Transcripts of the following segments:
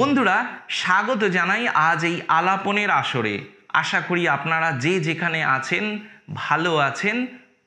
বন্ধুরা, স্বাগত জানাই আজ এই আলাপনের আসরে। আশা করি আপনারা যে যেখানে আছেন, ভালো আছেন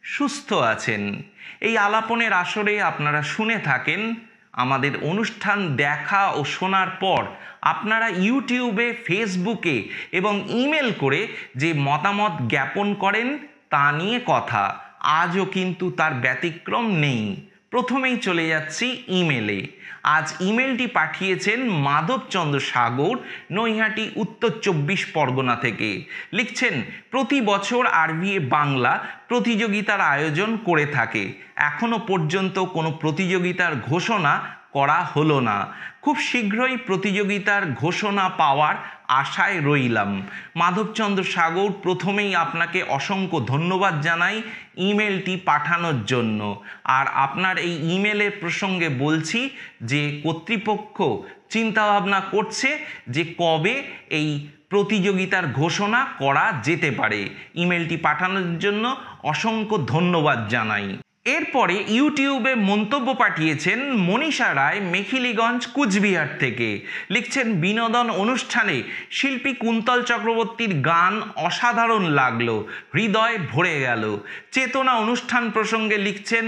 সুস্থ আছেন। এই আলাপনের আসরে আপনারা শুনে থাকেন, আমাদের অনুষ্ঠান দেখা ও শোনার পর আপনারা ইউটিউবে, ফেসবুকে এবং ইমেল করে যে মতামত জ্ঞাপন করেন তা নিয়ে কথা। আজও কিন্তু তার ব্যতিক্রম নেই। প্রথমেই চলে যাচ্ছি ইমেলে আজ ইমেলটি পাঠিয়েছেন মাধবচন্দ্র সাগর, নৈহাটি, উত্তর চব্বিশ পরগনা থেকে। লিখছেন, প্রতি বছর আরবিএ বাংলা প্রতিযোগিতার আয়োজন করে থাকে। এখনও পর্যন্ত কোনো প্রতিযোগিতার ঘোষণা করা হলো না। খুব শীঘ্রই প্রতিযোগিতার ঘোষণা পাওয়ার আশায় রইলাম। মাধবচন্দ্র সাগর প্রথমেই আপনাকে অসংখ্য ধন্যবাদ জানাই ইমেলটি পাঠানোর জন্য। আর আপনার এই ইমেলের প্রসঙ্গে বলছি যে কর্তৃপক্ষ চিন্তাভাবনা করছে যে কবে এই প্রতিযোগিতার ঘোষণা করা যেতে পারে। ইমেলটি পাঠানোর জন্য অসংখ্য ধন্যবাদ জানাই। এরপরে ইউটিউবে মন্তব্য পাঠিয়েছেন মনীষা রায় মেখিলিগঞ্জ কুচবিহার থেকে। লিখছেন, বিনোদন অনুষ্ঠানে শিল্পী কুন্তল চক্রবর্তীর গান অসাধারণ লাগল, হৃদয় ভরে গেল। চেতনা অনুষ্ঠান প্রসঙ্গে লিখছেন,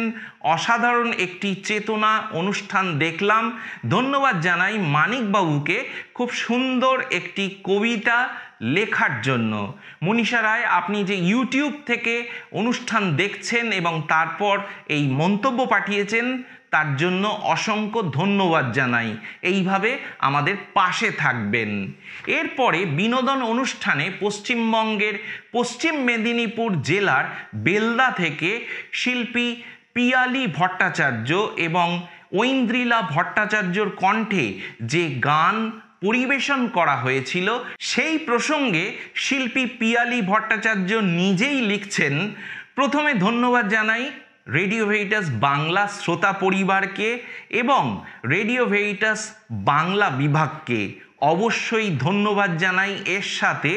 অসাধারণ একটি চেতনা অনুষ্ঠান দেখলাম। ধন্যবাদ জানাই মানিকবাবুকে। খুব সুন্দর একটি কবিতা লেখার জন্য। মনীষা রায়, আপনি যে ইউটিউব থেকে অনুষ্ঠান দেখছেন এবং তারপর এই মন্তব্য পাঠিয়েছেন, তার জন্য অসংখ্য ধন্যবাদ জানাই। এইভাবে আমাদের পাশে থাকবেন। এরপরে বিনোদন অনুষ্ঠানে পশ্চিমবঙ্গের পশ্চিম মেদিনীপুর জেলার বেলদা থেকে শিল্পী পিয়ালি ভট্টাচার্য এবং ঐন্দ্রিলা ভট্টাচার্যর কণ্ঠে যে গান পরিবেশন করা হয়েছিল। সেই প্রসঙ্গে শিল্পী পিয়ালি ভট্টাচার্য নিজেই লিখছেন, প্রথমে ধন্যবাদ জানাই রেডিও ভেইটাস বাংলা শ্রোতা পরিবারকে এবং রেডিও ভেইটাস বাংলা বিভাগকে। অবশ্যই ধন্যবাদ জানাই। এর সাথে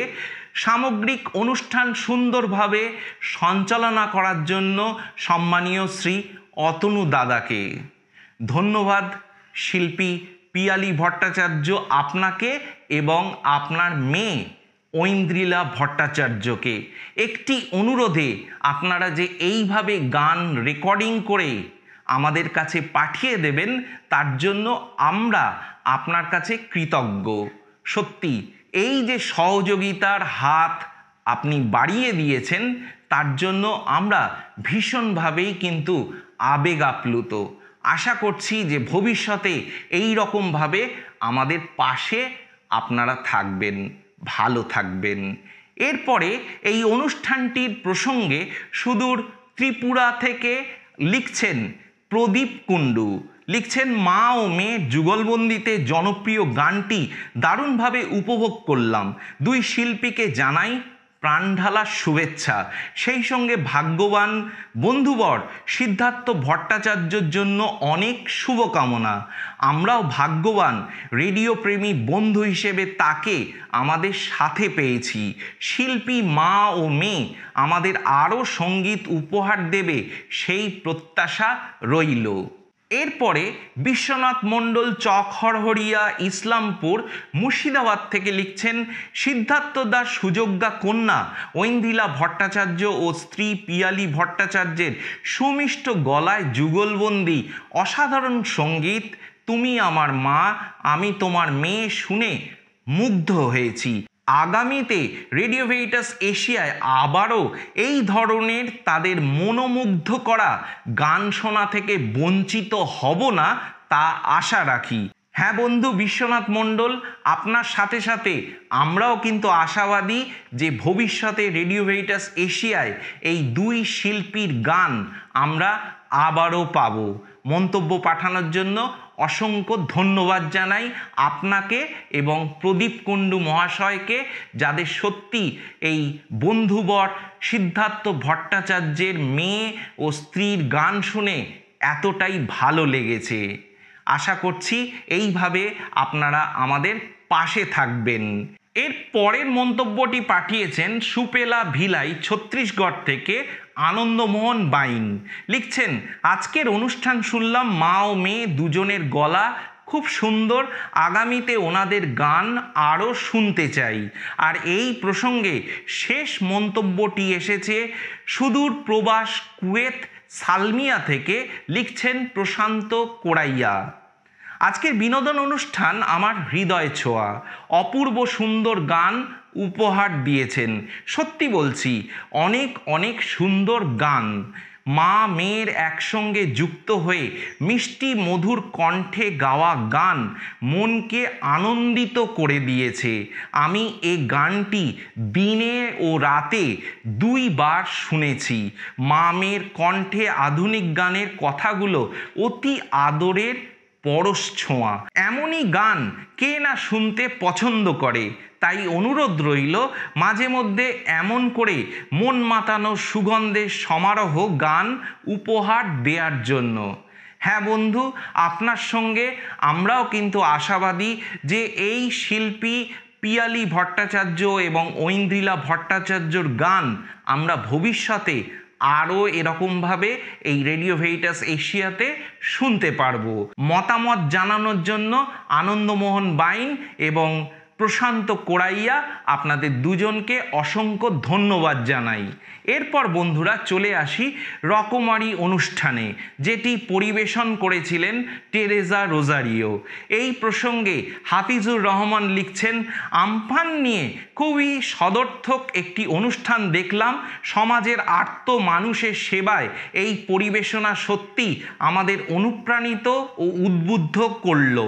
সামগ্রিক অনুষ্ঠান সুন্দরভাবে সঞ্চালনা করার জন্য সম্মানীয় শ্রী অতনু দাদাকে। ধন্যবাদ শিল্পী পিয়ালি ভট্টাচার্য আপনাকে এবং আপনার মেয়ে ঐন্দ্রিলা ভট্টাচার্যকে। একটি অনুরোধে আপনারা যে এইভাবে গান রেকর্ডিং করে আমাদের কাছে পাঠিয়ে দেবেন, তার জন্য আমরা আপনার কাছে কৃতজ্ঞ। সত্যি, এই যে সহযোগিতার হাত আপনি বাড়িয়ে দিয়েছেন, তার জন্য আমরা ভীষণভাবেই কিন্তু আবেগ আপ্লুত আশা করছি যে ভবিষ্যতে এই রকমভাবে আমাদের পাশে আপনারা থাকবেন, ভালো থাকবেন। এরপরে এই অনুষ্ঠানটির প্রসঙ্গে সুদূর ত্রিপুরা থেকে লিখছেন প্রদীপ কুণ্ডু। লিখছেন, মা ও মেয়ে যুগলবন্দিতে জনপ্রিয় গানটি দারুণভাবে উপভোগ করলাম। দুই শিল্পীকে জানাই প্রাণঢালা শুভেচ্ছা। সেই সঙ্গে ভাগ্যবান বন্ধুবর সিদ্ধার্থ ভট্টাচার্যর জন্য অনেক শুভকামনা। আমরাও ভাগ্যবান, রেডিও প্রেমী বন্ধু হিসেবে তাকে আমাদের সাথে পেয়েছি। শিল্পী মা ও মেয়ে আমাদের আরও সংগীত উপহার দেবে সেই প্রত্যাশা রইল। এরপরে বিশ্বনাথ মণ্ডল চক হরহরিয়া ইসলামপুর মুর্শিদাবাদ থেকে লিখছেন, সিদ্ধার্থ দাস সুযোগ্যা কন্যা, ঐন্দিলা ভট্টাচার্য ও স্ত্রী পিয়ালি ভট্টাচার্যের সুমিষ্ট গলায় যুগলবন্দি অসাধারণ সংগীত, তুমি আমার মা, আমি তোমার মেয়ে শুনে মুগ্ধ হয়েছি। আগামীতে রেডিও ভেরিটাস এশিয়ায় আবারও এই ধরনের তাদের মনোমুগ্ধ করা গান শোনা থেকে বঞ্চিত হব না তা আশা রাখি। হ্যাঁ বন্ধু, বিশ্বনাথ মণ্ডল, আপনার সাথে সাথে আমরাও কিন্তু আশাবাদী যে ভবিষ্যতে রেডিও ভেরিটাস এশিয়ায় এই দুই শিল্পীর গান আমরা আবারও পাব। মন্তব্য পাঠানোর জন্য অসংখ্য ধন্যবাদ জানাই আপনাকে এবং প্রদীপ কুণ্ডু মহাশয়কে, যাদের সত্যি এই বন্ধুবর সিদ্ধার্থ ভট্টাচার্যের মেয়ে ও স্ত্রীর গান শুনে এতটাই ভালো লেগেছে। আশা করছি এইভাবে আপনারা আমাদের পাশে থাকবেন। এর পরের মন্তব্যটি পাঠিয়েছেন সুপেলা ভিলাই, ছত্তিশগড় থেকে আনন্দমোহন বাইন। লিখছেন, আজকের অনুষ্ঠান শুনলাম মা ও মেয়ে দুজনের গলা খুব সুন্দর, আগামীতে ওনাদের গান আরও শুনতে চাই। আর এই প্রসঙ্গে শেষ মন্তব্যটি এসেছে সুদূর প্রবাস কুয়েত, সালমিয়া থেকে, লিখছেন প্রশান্ত কোড়াইয়া আজকের বিনোদন অনুষ্ঠান আমার হৃদয় ছোঁয়া। অপূর্ব সুন্দর গান উপহার দিয়েছেন। সত্যি বলছি, অনেক অনেক সুন্দর গান। মা, মেয়ের একসঙ্গে যুক্ত হয়ে মিষ্টি মধুর কণ্ঠে গাওয়া গান মনকে আনন্দিত করে দিয়েছে। আমি এ গানটি দিনে ও রাতে দুইবার শুনেছি। মা, মেয়ের কণ্ঠে আধুনিক গানের কথাগুলো অতি আদরের পরশ ছোঁয়া। এমনই গান কে না শুনতে পছন্দ করে? তাই অনুরোধ রইল, মাঝে মধ্যে এমন করে মন মাতানো সুগন্ধের সমারোহ গান উপহার দেওয়ার জন্য। হ্যাঁ বন্ধু, আপনার সঙ্গে আমরাও কিন্তু আশাবাদী যে এই শিল্পী পিয়ালি ভট্টাচার্য এবং ঐন্দ্রিলা ভট্টাচার্যর গান আমরা ভবিষ্যতে আরও এরকমভাবে এই রেডিও ভেরিটাস এশিয়াতে শুনতে পারব। মতামত জানানোর জন্য আনন্দমোহন বাইন এবং প্রশান্ত কোড়াইয়া আপনাদের দুজনকে অসংখ্য ধন্যবাদ জানাই। এরপর বন্ধুরা চলে আসি রকমারি অনুষ্ঠানে, যেটি পরিবেশন করেছিলেন টেরেজা রোজারিও। এই প্রসঙ্গে হাফিজুর রহমান লিখছেন, আমফান নিয়ে খুবই সদর্থক একটি অনুষ্ঠান দেখলাম। সমাজের আর্ত মানুষের সেবায় এই পরিবেশনা সত্যি আমাদের অনুপ্রাণিত ও উদ্বুদ্ধ করল।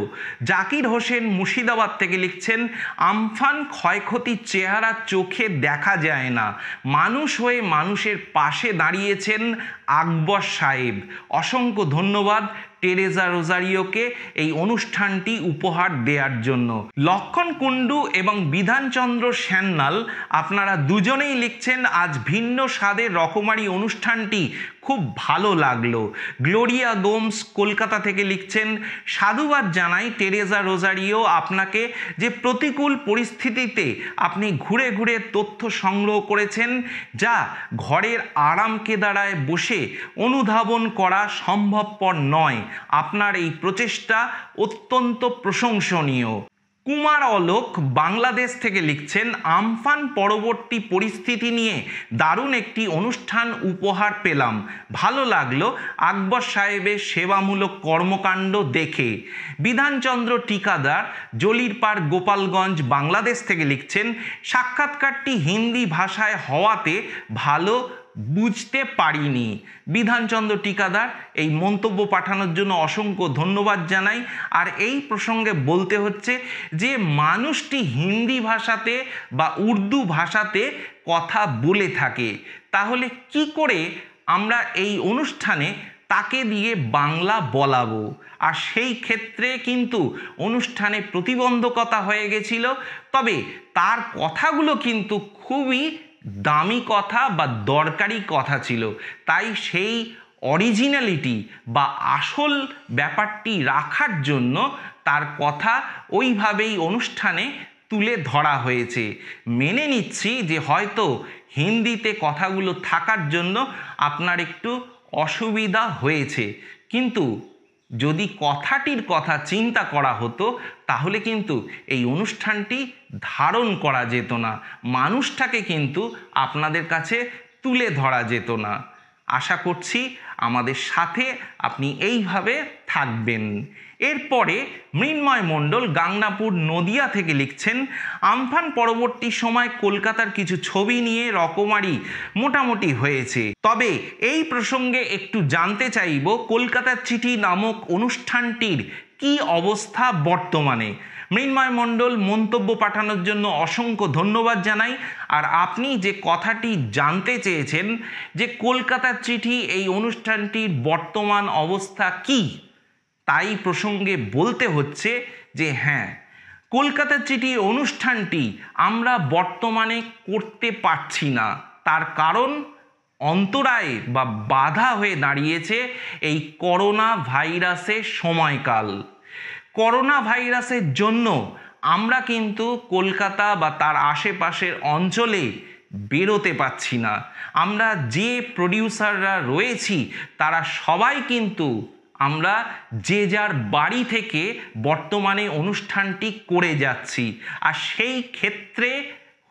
জাকির হোসেন মুর্শিদাবাদ থেকে লিখছেন আমফান ক্ষয়ক্ষতির চেহারা চোখে দেখা যায় না। মানুষ হয়ে মানুষের পাশে দাঁড়িয়েছেন আকবর সাহেব। অসংখ্য ধন্যবাদ। টেরেজা রোজারিওকে এই অনুষ্ঠানটি উপহার দেওয়ার জন্য। লক্ষণ কুণ্ডু এবং বিধানচন্দ্র শ্যান্নাল আপনারা দুজনেই লিখছেন, আজ ভিন্ন স্বাদের রকমারি অনুষ্ঠানটি খুব ভালো লাগল। গ্লোরিয়া গোমস কলকাতা থেকে লিখছেন, সাধুবাদ জানাই টেরেজা রোজারিও আপনাকে যে প্রতিকূল পরিস্থিতিতে আপনি ঘুরে ঘুরে তথ্য সংগ্রহ করেছেন, যা ঘরের আরাম কেদারায় বসে অনুধাবন করা সম্ভবপর নয়। আপনার এই প্রচেষ্টা অত্যন্ত প্রশংসনীয়। কুমার অলোক বাংলাদেশ থেকে লিখছেন, আমফান পরবর্তী পরিস্থিতি নিয়ে দারুণ একটি অনুষ্ঠান উপহার পেলাম। ভালো লাগল আকবর সাহেবের সেবামূলক কর্মকাণ্ড দেখে। বিধানচন্দ্র টিকাদার জলিরপাড় গোপালগঞ্জ, বাংলাদেশ থেকে লিখছেন, সাক্ষাৎকারটি হিন্দি ভাষায় হওয়াতে ভালো বুঝতে পারিনি। বিধানচন্দ্র টিকাদার এই মন্তব্য পাঠানোর জন্য অসংখ্য ধন্যবাদ জানাই। আর এই প্রসঙ্গে বলতে হচ্ছে যে, মানুষটি হিন্দি ভাষাতে বা উর্দু ভাষাতে কথা বলে থাকে। তাহলে কি করে আমরা এই অনুষ্ঠানে তাকে দিয়ে বাংলা বলাবো? আর সেই ক্ষেত্রে কিন্তু অনুষ্ঠানে প্রতিবন্ধকতা হয়ে গেছিল। তবে তার কথাগুলো কিন্তু খুবই দামি কথা বা দরকারি কথা ছিল। তাই সেই অরিজিনালিটি বা আসল ব্যাপারটি রাখার জন্য তার কথা ওইভাবেই অনুষ্ঠানে তুলে ধরা হয়েছে। মেনে নিচ্ছি যে হয়তো হিন্দিতে কথাগুলো থাকার জন্য আপনার একটু অসুবিধা হয়েছে। কিন্তু যদি কথাটির কথা চিন্তা করা হতো, তাহলে কিন্তু এই অনুষ্ঠানটি ধারণ করা যেত না। মানুষটাকে কিন্তু আপনাদের কাছে তুলে ধরা যেত না। আশা করছি আমাদের সাথে আপনি এইভাবে থাকবেন। এরপরে মৃন্ময় মণ্ডল গাংনাপুর নদিয়া থেকে লিখছেন, আমফান পরবর্তী সময় কলকাতার কিছু ছবি নিয়ে রকমারি মোটামুটি হয়েছে। তবে এই প্রসঙ্গে একটু জানতে চাইব, কলকাতার চিঠি নামক অনুষ্ঠানটির কি অবস্থা বর্তমানে মৃন্ময় মণ্ডল মন্তব্য পাঠানোর জন্য অসংখ্য ধন্যবাদ জানাই। আর আপনি যে কথাটি জানতে চেয়েছেন, যে কলকাতার চিঠি এই অনুষ্ঠানটির বর্তমান অবস্থা কি? তাই প্রসঙ্গে বলতে হচ্ছে যে হ্যাঁ কলকাতার চিঠি অনুষ্ঠানটি আমরা বর্তমানে করতে পারছি না, তার কারণ অন্তরায় বা বাধা হয়ে দাঁড়িয়েছে এই করোনা ভাইরাসের সময়কাল। করোনা ভাইরাসের জন্য আমরা কিন্তু কলকাতা বা তার আশেপাশের অঞ্চলে বেরোতে পাচ্ছি না। আমরা যে প্রডিউসাররা রয়েছি, তারা সবাই কিন্তু আমরা যে যার বাড়ি থেকে বর্তমানে অনুষ্ঠানটি করে যাচ্ছি, আর সেই ক্ষেত্রে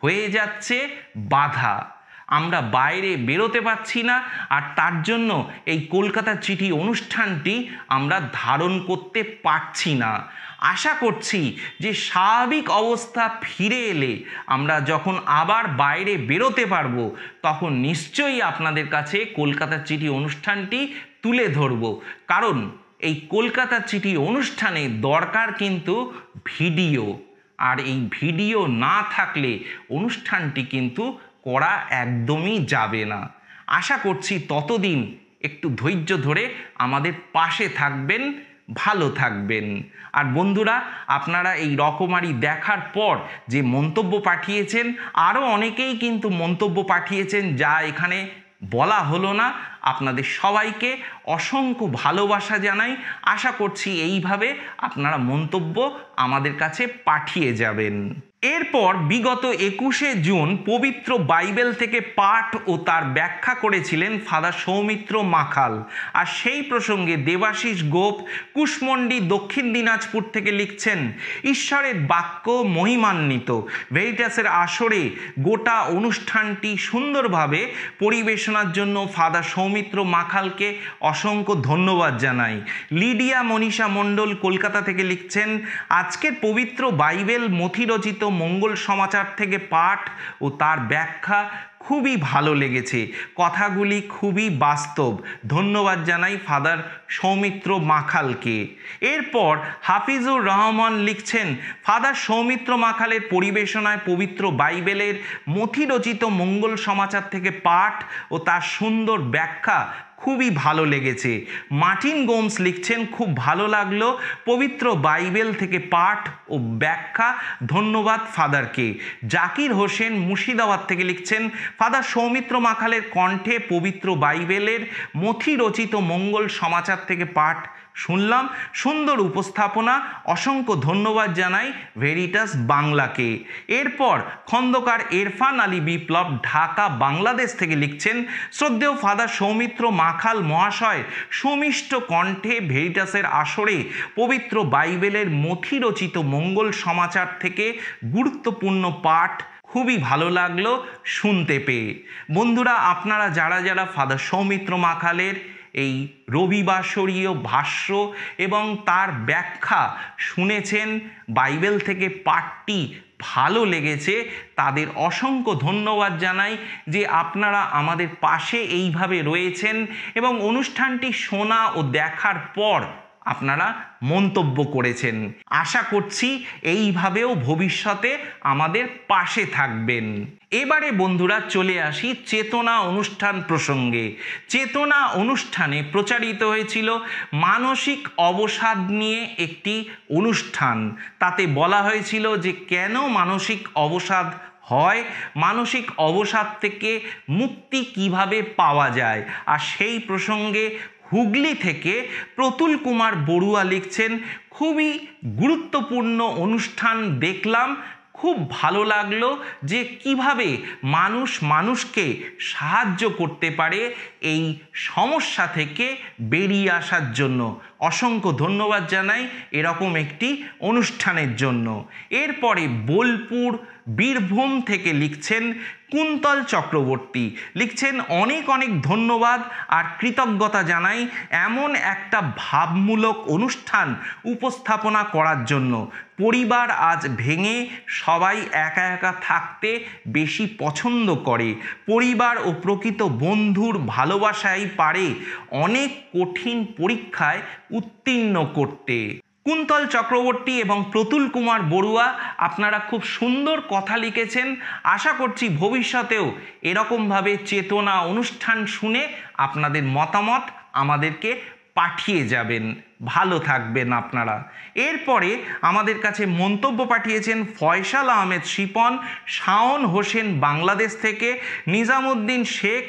হয়ে যাচ্ছে বাধা। আমরা বাইরে বেরোতে পারছি না, আর তার জন্য এই কলকাতা চিঠি অনুষ্ঠানটি আমরা ধারণ করতে পারছি না। আশা করছি যে স্বাভাবিক অবস্থা ফিরে এলে আমরা যখন আবার বাইরে বেরোতে পারব, তখন নিশ্চয়ই আপনাদের কাছে কলকাতা চিঠি অনুষ্ঠানটি তুলে ধরব। কারণ এই কলকাতা চিঠি অনুষ্ঠানে দরকার কিন্তু ভিডিও। আর এই ভিডিও না থাকলে অনুষ্ঠানটি কিন্তু করা একদমই যাবে না। আশা করছি ততদিন একটু ধৈর্য ধরে আমাদের পাশে থাকবেন, ভালো থাকবেন। আর বন্ধুরা, আপনারা এই রকমারি দেখার পর যে মন্তব্য পাঠিয়েছেন আরও অনেকেই কিন্তু মন্তব্য পাঠিয়েছেন যা এখানে বলা হলো না। আপনাদের সবাইকে অসংখ্য ভালোবাসা জানাই। আশা করছি এইভাবে আপনারা মন্তব্য আমাদের কাছে পাঠিয়ে যাবেন। এরপর বিগত একুশে জুন পবিত্র বাইবেল থেকে পাঠ ও তার ব্যাখ্যা করেছিলেন ফাদার সৌমিত্র মাখাল। আর সেই প্রসঙ্গে দেবাশিস গোপ কুশমন্ডি দক্ষিণ দিনাজপুর থেকে লিখছেন, ঈশ্বরের বাক্য মহিমান্বিত। ভেরিটাসের আসরে গোটা অনুষ্ঠানটি সুন্দরভাবে পরিবেশনার জন্য ফাদার সৌমিত্র মাখালকে অসংখ্য ধন্যবাদ জানাই। লিডিয়া মনীষা মণ্ডল কলকাতা থেকে লিখছেন, আজকের পবিত্র বাইবেল মথিরচিত মঙ্গল সমাচার থেকে পাঠ ও তার ব্যাখ্যা খুবই ভালো লেগেছে। কথাগুলি খুবই বাস্তব। ধন্যবাদ জানাই ফাদার সৌমিত্র মাখালকে। এরপর হাফিজুর রহমান লিখছেন, ফাদার সৌমিত্র মাখালের পরিবেশনায় পবিত্র বাইবেলের মথিরচিত মঙ্গল সমাচার থেকে পাঠ ও তার সুন্দর ব্যাখ্যা খুবই ভালো লেগেছে। মার্টিন গোমস লিখছেন, খুব ভালো লাগল পবিত্র বাইবেল থেকে পাঠ ও ব্যাখ্যা। ধন্যবাদ ফাদারকে। জাকির হোসেন মুর্শিদাবাদ থেকে লিখছেন, ফাদার সৌমিত্র মাখালের কণ্ঠে পবিত্র বাইবেলের মথি রচিত মঙ্গল সমাচার থেকে পাঠ শুনলাম সুন্দর উপস্থাপনা, অসংখ্য ধন্যবাদ জানাই ভেরিটাস বাংলাকে। এরপর খন্দকার এরফান আলী বিপ্লব ঢাকা, বাংলাদেশ থেকে লিখছেন, শ্রদ্ধেয় ফাদার সৌমিত্র মাখাল মহাশয়, সুমিষ্ট কণ্ঠে ভেরিটাসের আসরে পবিত্র বাইবেলের মথি রচিত মঙ্গল সমাচার থেকে গুরুত্বপূর্ণ পাঠ খুবই ভালো লাগল শুনতে পেয়ে। বন্ধুরা, আপনারা যারা যারা ফাদার সৌমিত্র মাখালের এই রবিবাসরীয় ভাষ্য এবং তার ব্যাখ্যা শুনেছেন। বাইবেল থেকে পাঠটি ভালো লেগেছে। তাদের অসংখ্য ধন্যবাদ জানাই যে আপনারা আমাদের পাশে এইভাবে রয়েছেন এবং অনুষ্ঠানটি শোনা ও দেখার পর আপনারা মন্তব্য করেছেন। আশা করছি এইভাবেও ভবিষ্যতে আমাদের পাশে থাকবেন। এবারে বন্ধুরা চলে আসি চেতনা অনুষ্ঠান প্রসঙ্গে। চেতনা অনুষ্ঠানে প্রচারিত হয়েছিল মানসিক অবসাদ নিয়ে একটি অনুষ্ঠান। তাতে বলা হয়েছিল যে কেন মানসিক অবসাদ হয়, মানসিক অবসাদ থেকে মুক্তি কীভাবে পাওয়া যায়? আর সেই প্রসঙ্গে হুগলি থেকে প্রতুল কুমার বড়ুয়া লিখছেন, খুবই গুরুত্বপূর্ণ অনুষ্ঠান দেখলাম, খুব ভালো লাগল যে কীভাবে মানুষ মানুষকে সাহায্য করতে পারে এই সমস্যা থেকে বেরিয়ে আসার জন্য। অসংখ্য ধন্যবাদ জানাই এরকম একটি অনুষ্ঠানের জন্য। এরপরে বোলপুর, বীরভূম থেকে লিখছেন কুন্তল চক্রবর্তী। লিখছেন, অনেক অনেক ধন্যবাদ আর কৃতজ্ঞতা জানাই এমন একটা ভাবমূলক অনুষ্ঠান উপস্থাপনা করার জন্য। পরিবার আজ ভেঙে সবাই একা একা থাকতে বেশি পছন্দ করে। পরিবার ও প্রকৃত বন্ধুর ভালোবাসাই পারে অনেক কঠিন পরীক্ষায় উত্তীর্ণ করতে। কুন্তল চক্রবর্তী এবং প্রতুল কুমার বড়ুয়া আপনারা খুব সুন্দর কথা লিখেছেন। আশা করছি ভবিষ্যতেও এরকমভাবে চেতনা অনুষ্ঠান শুনে আপনাদের মতামত আমাদেরকে পাঠিয়ে যাবেন। ভালো থাকবেন আপনারা। এরপরে আমাদের কাছে মন্তব্য পাঠিয়েছেন ফয়সাল আহমেদ শিপন, শাওন হোসেন বাংলাদেশ থেকে, নিজামুদ্দিন শেখ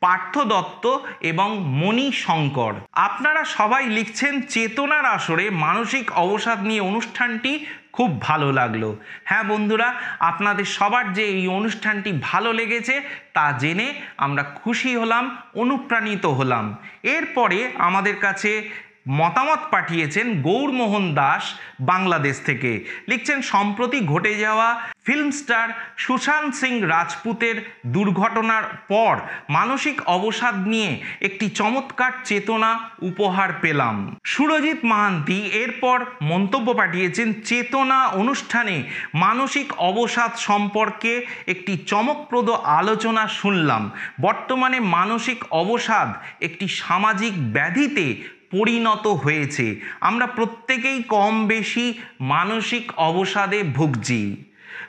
পার্থ দত্ত এবং মণি শঙ্কর আপনারা সবাই লিখছেন, চেতনার আসরে মানসিক অবসাদ নিয়ে অনুষ্ঠানটি খুব ভালো লাগল। হ্যাঁ বন্ধুরা, আপনাদের সবার যে এই অনুষ্ঠানটি ভালো লেগেছে তা জেনে আমরা খুশি হলাম, অনুপ্রাণিত হলাম। এরপরে আমাদের কাছে মতামত পাঠিয়েছেন গৌরমোহন দাস বাংলাদেশ থেকে। লিখছেন, সম্প্রতি ঘটে যাওয়া ফিল্ম স্টার সুশান্ত সিং রাজপুতের দুর্ঘটনার পর মানসিক অবসাদ নিয়ে একটি চমৎকার চেতনা উপহার পেলাম। সুরজিৎ মাহান্তি এরপর মন্তব্য পাঠিয়েছেন, চেতনা অনুষ্ঠানে মানসিক অবসাদ সম্পর্কে একটি চমকপ্রদ আলোচনা শুনলাম। বর্তমানে মানসিক অবসাদ একটি সামাজিক ব্যাধিতে পরিণত হয়েছে। আমরা প্রত্যেকেই কম বেশি মানসিক অবসাদে ভুগছি।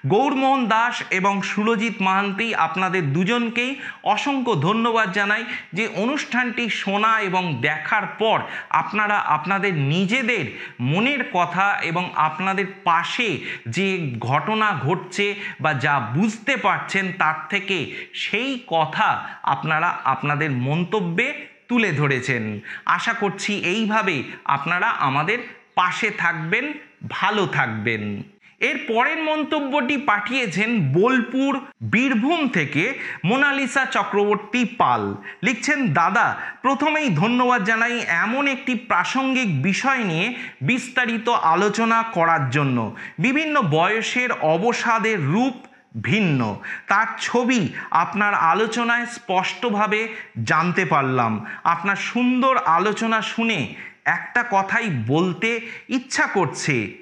গৌরমোহন দাস এবং সুরজিৎ মাহান্তি আপনাদের দুজনকেই অসংখ্য ধন্যবাদ জানাই যে অনুষ্ঠানটি শোনা এবং দেখার পর আপনারা আপনাদের নিজেদের মনের কথা এবং আপনাদের পাশে যে ঘটনা ঘটছে বা যা বুঝতে পারছেন তার থেকে সেই কথা আপনারা আপনাদের মন্তব্যে তুলে ধরেছেন। আশা করছি এইভাবে আপনারা আমাদের পাশে থাকবেন, ভালো থাকবেন। এর পরের মন্তব্যটি পাঠিয়েছেন বোলপুর বীরভূম থেকে মোনালিসা চক্রবর্তী পাল। লিখছেন, দাদা, প্রথমেই ধন্যবাদ জানাই এমন একটি প্রাসঙ্গিক বিষয় নিয়ে বিস্তারিত আলোচনা করার জন্য। বিভিন্ন বয়সের অবসাদের রূপ ভিন্ন। তার ছবি আপনার আলোচনায় স্পষ্টভাবে জানতে পারলাম। আপনার সুন্দর আলোচনা শুনে একটা কথাই বলতে ইচ্ছা করছে।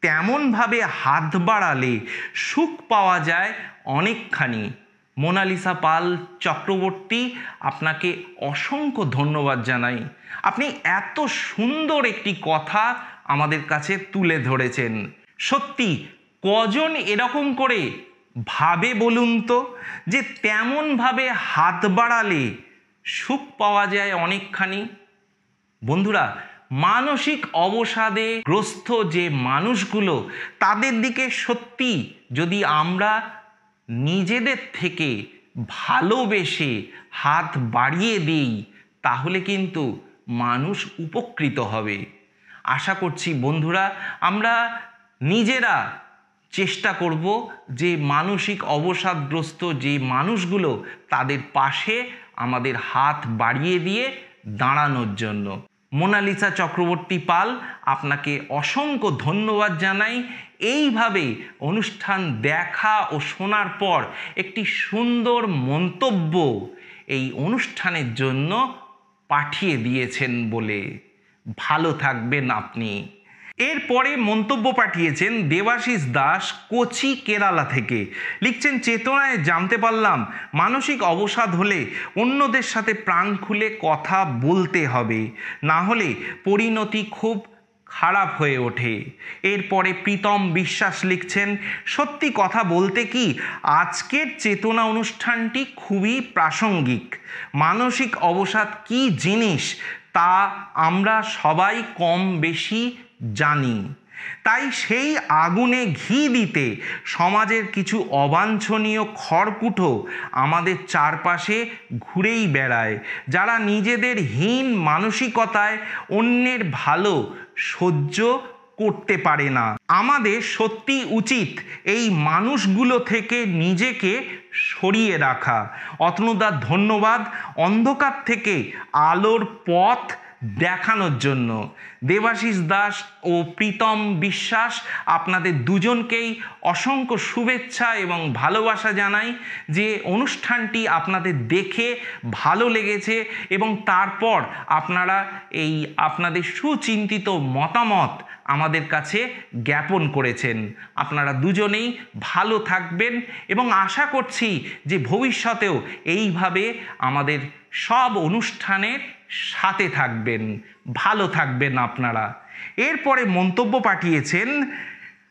তেমনভাবে হাত বাড়ালে সুখ পাওয়া যায় অনেকখানি। মোনালিসা পাল চক্রবর্তী, আপনাকে অসংখ্য ধন্যবাদ জানাই। আপনি এত সুন্দর একটি কথা আমাদের কাছে তুলে ধরেছেন। সত্যি, কজন এরকম করে ভাবে বলুন তো, যে তেমনভাবে হাত বাড়ালে সুখ পাওয়া যায় অনেকখানি। বন্ধুরা, মানসিক অবসাদে গ্রস্ত যে মানুষগুলো, তাদের দিকে সত্যি যদি আমরা নিজেদের থেকে ভালোবেসে হাত বাড়িয়ে দিই, তাহলে কিন্তু মানুষ উপকৃত হবে। আশা করছি বন্ধুরা, আমরা নিজেরা চেষ্টা করব যে মানসিক অবসাদগ্রস্ত যে মানুষগুলো তাদের পাশে আমাদের হাত বাড়িয়ে দিয়ে দাঁড়ানোর জন্য। মোনালিসা চক্রবর্তী পাল, আপনাকে অসংখ্য ধন্যবাদ জানাই। এইভাবে অনুষ্ঠান দেখা ও শোনার পর একটি সুন্দর মন্তব্য এই অনুষ্ঠানের জন্য পাঠিয়ে দিয়েছেন বলে। ভালো থাকবেন আপনি। এরপরে মন্তব্য পাঠিয়েছেন দেবাশিস দাস কোচি কেরালা থেকে। লিখছেন, চেতনায় জানতে পারলাম, মানসিক অবসাদ হলে অন্যদের সাথে প্রাণ খুলে কথা বলতে হবে। না হলে পরিণতি খুব খারাপ হয়ে ওঠে। এরপরে প্রীতম বিশ্বাস লিখছেন, সত্যি কথা বলতে কি, আজকের চেতনা অনুষ্ঠানটি খুবই প্রাসঙ্গিক। মানসিক অবসাদ কি জিনিস, তা আমরা সবাই কম বেশি জানি। তাই সেই আগুনে ঘি দিতে সমাজের কিছু অবাঞ্ছনীয় খড়কুটো আমাদের চারপাশে ঘুরেই বেড়ায়, যারা নিজেদের হীন মানসিকতায় অন্যের ভালো সহ্য করতে পারে না। আমাদের সত্যি উচিত এই মানুষগুলো থেকে নিজেকে সরিয়ে রাখা। অতনুদার ধন্যবাদ। অন্ধকার থেকে আলোর পথ দেখানোর জন্য। দেবাশিস দাস ও প্রীতম বিশ্বাস, আপনাদের দুজনকেই অসংখ্য শুভেচ্ছা এবং ভালোবাসা জানাই যে অনুষ্ঠানটি আপনাদের দেখে ভালো লেগেছে এবং তারপর আপনারা এই আপনাদের সুচিন্তিত মতামত আমাদের কাছে জ্ঞাপন করেছেন। আপনারা দুজনেই ভালো থাকবেন এবং আশা করছি যে ভবিষ্যতেও এইভাবে আমাদের সব অনুষ্ঠানের সাথে থাকবেন, ভালো থাকবেন আপনারা। এরপরে মন্তব্য পাঠিয়েছেন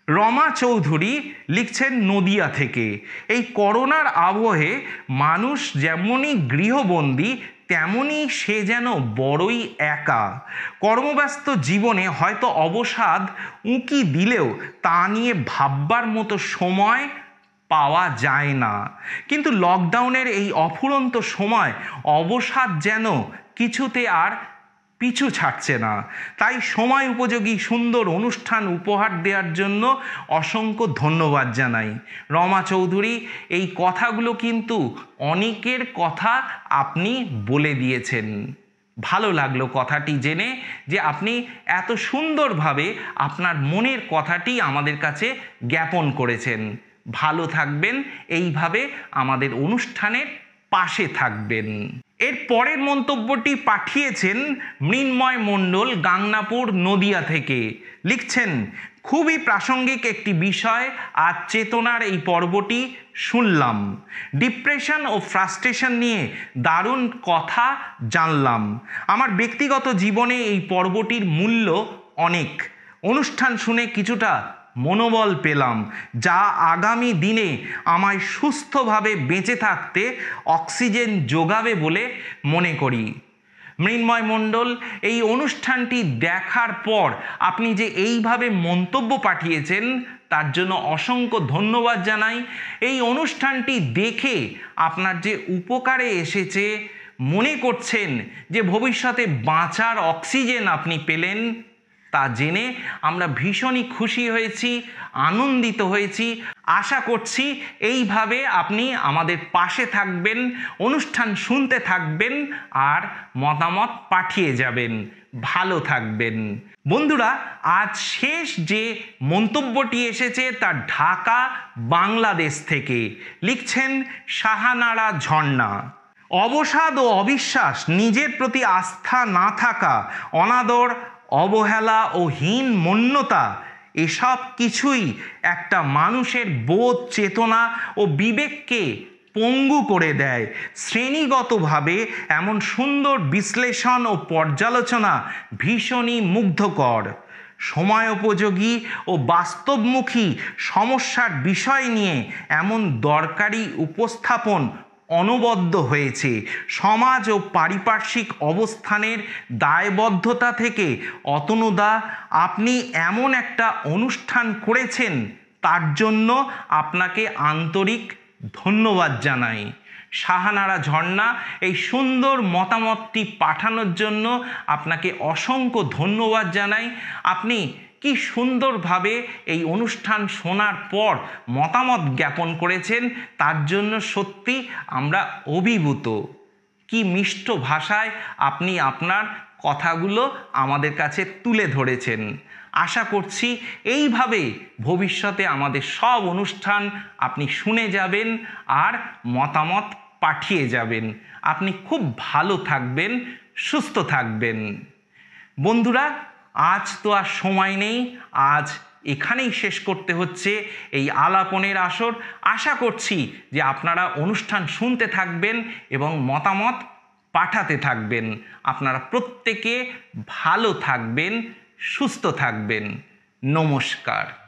রমা চৌধুরী লিখছেন নদিয়া থেকে, এই করোনার আবহে মানুষ যেমনই গৃহবন্দী তেমনই সে যেন বড়ই একা। কর্মব্যস্ত জীবনে হয়তো অবসাদ উঁকি দিলেও তা নিয়ে ভাববার মতো সময় পাওয়া যায় না। কিন্তু লকডাউনের এই অফুরন্ত সময় অবসাদ যেন কিছুতে আর পিছু ছাড়ছে না। তাই সময় উপযোগী সুন্দর অনুষ্ঠান উপহার দেওয়ার জন্য অসংখ্য ধন্যবাদ জানাই। রমা চৌধুরী, এই কথাগুলো কিন্তু অনেকের কথা আপনি বলে দিয়েছেন। ভালো লাগল কথাটি জেনে যে আপনি এত সুন্দরভাবে আপনার মনের কথাটি আমাদের কাছে জ্ঞাপন করেছেন। ভালো থাকবেন, এইভাবে আমাদের অনুষ্ঠানের পাশে থাকবেন। এর পরের মন্তব্যটি পাঠিয়েছেন মৃন্ময় মণ্ডল গাংনাপুর নদিয়া থেকে। লিখছেন, খুবই প্রাসঙ্গিক একটি বিষয়, আর চেতনার এই পর্বটি শুনলাম। ডিপ্রেশন ও ফ্রাস্ট্রেশন নিয়ে দারুণ কথা জানলাম। আমার ব্যক্তিগত জীবনে এই পর্বটির মূল্য অনেক। অনুষ্ঠান শুনে কিছুটা মনোবল পেলাম, যা আগামী দিনে আমায় সুস্থভাবে বেঁচে থাকতে অক্সিজেন যোগাবে বলে মনে করি। মৃন্ময় মণ্ডল, এই অনুষ্ঠানটি দেখার পর আপনি যে এইভাবে মন্তব্য পাঠিয়েছেন, তার জন্য অসংখ্য ধন্যবাদ জানাই। এই অনুষ্ঠানটি দেখে আপনার যে উপকারে এসেছে, মনে করছেন যে ভবিষ্যতে বাঁচার অক্সিজেন আপনি পেলেন তা জেনে আমরা ভীষণই খুশি হয়েছি, আনন্দিত হয়েছি। আশা করছি এইভাবে আপনি আমাদের পাশে থাকবেন, অনুষ্ঠান শুনতে থাকবেন আর মতামত পাঠিয়ে যাবেন। ভালো থাকবেন। বন্ধুরা, আজ শেষ যে মন্তব্যটি এসেছে তা ঢাকা, বাংলাদেশ থেকে। লিখছেন শাহানারা ঝর্ণা। অবসাদ ও অবিশ্বাস, নিজের প্রতি আস্থা না থাকা, অনাদর অবহেলা ও হীন মন্যতা এসব কিছুই একটা মানুষের বোধ, চেতনা ও বিবেককে পঙ্গু করে দেয়। শ্রেণীগতভাবে এমন সুন্দর বিশ্লেষণ ও পর্যালোচনা ভীষণই মুগ্ধকর। সময়োপযোগী ও বাস্তবমুখী সমস্যার বিষয় নিয়ে এমন দরকারি উপস্থাপন অনবদ্য হয়েছে। সমাজ ও পারিপার্শ্বিক অবস্থানের দায়বদ্ধতা থেকে, অতনুদা, আপনি এমন একটা অনুষ্ঠান করেছেন, তার জন্য আপনাকে আন্তরিক ধন্যবাদ জানাই। সাহানারা ঝর্ণা, এই সুন্দর মতামতটি পাঠানোর জন্য আপনাকে অসংখ্য ধন্যবাদ জানাই। আপনি কি সুন্দরভাবে এই অনুষ্ঠান শোনার পর মতামত জ্ঞাপন করেছেন, তার জন্য সত্যি আমরা অভিভূত। কি মিষ্ট ভাষায় আপনি আপনার কথাগুলো আমাদের কাছে তুলে ধরেছেন। আশা করছি এইভাবে ভবিষ্যতে আমাদের সব অনুষ্ঠান আপনি শুনে যাবেন আর মতামত পাঠিয়ে যাবেন। আপনি খুব ভালো থাকবেন, সুস্থ থাকবেন। বন্ধুরা আজ তো আর সময় নেই, আজ এখানেই শেষ করতে হচ্ছে এই আলাপনের আসর। আশা করছি যে আপনারা অনুষ্ঠান শুনতে থাকবেন এবং মতামত পাঠাতে থাকবেন। আপনারা প্রত্যেকে ভালো থাকবেন, সুস্থ থাকবেন। নমস্কার।